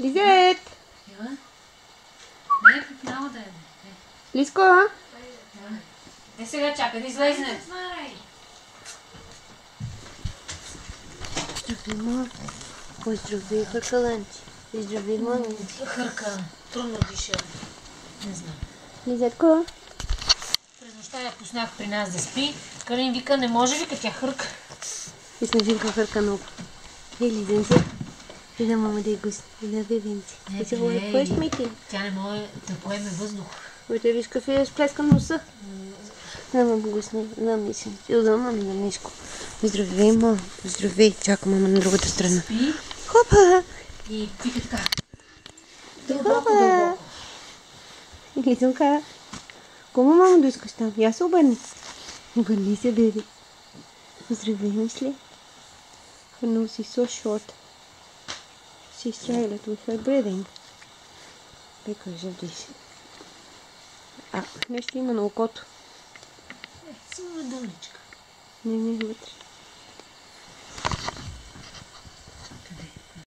Лизет! Ела? Не, няма да е. Лиско! Е, сега чакай да излезне. Здравей, ма. Ой, здравей, хъркаленти. Здравей, мами. Хърка, трудно диша. Не знам. Лизетко! През нощта я пуснах при нас да спи. Калин вика, не може, вика, тя хърка. И снежинка хърка много. Ей, Лизенце. Ида мама да е гост. Ида бебенци. Не, И се не, говори, не. поеш ми ти? Тя не може да поеме въздух. Той виж какъв е сплескан носа. Да, мама, госне. Да, мисля. Чил да, мами, на нишко. Здравей, ма. Здравей. Чака мама на другата страна. Спи Хопа! и вика така. Дълбоко, дълбоко. Лизунка. Кому мама да искаш там? Я се обърни. Обърни се, беби. Здравей, мисли. Her nose is so short. She struggled with her breathing. Because of this. А, нещо има на окото. Е, е дъничка. Не, не, вътре.